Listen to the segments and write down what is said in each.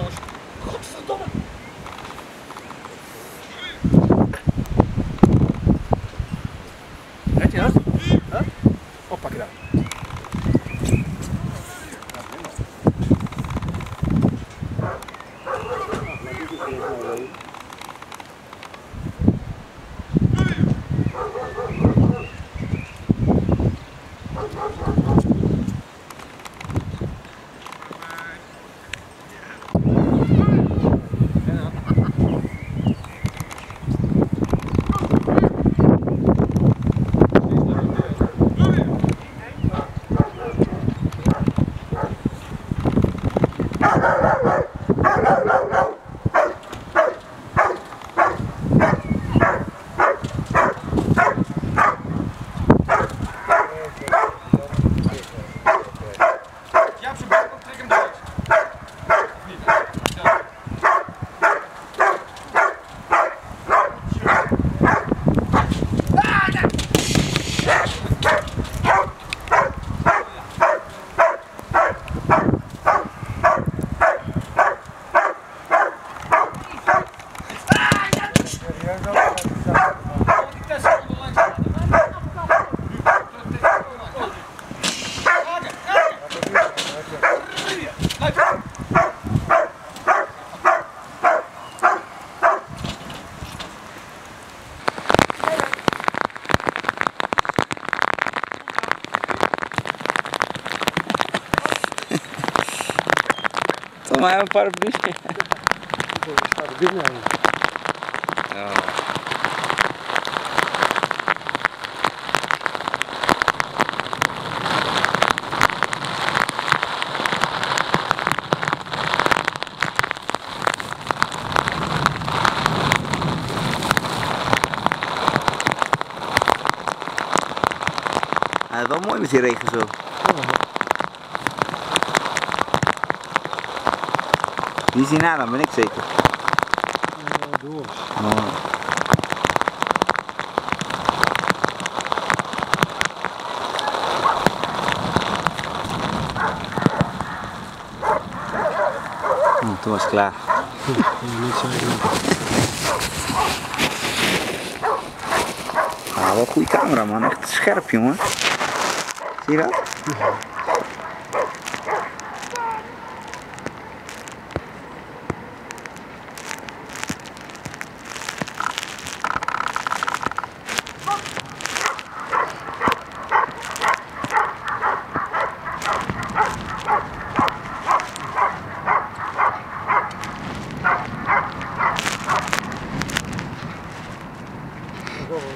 jongens. Godverdomme. Red je dat? Huh? Oppakken daar. Ja, op Mij een er binnen Ja. Ja, wel mooi met die regen zo. Wie is die na dan? Ben ik zeker. Door. Oh. Toen was het klaar. Ah, wel een goede camera man, echt scherp jongen. Zie je?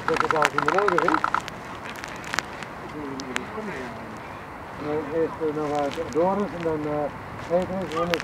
Dat het is. Eerst nog wat Doris en dan eten en dan is het.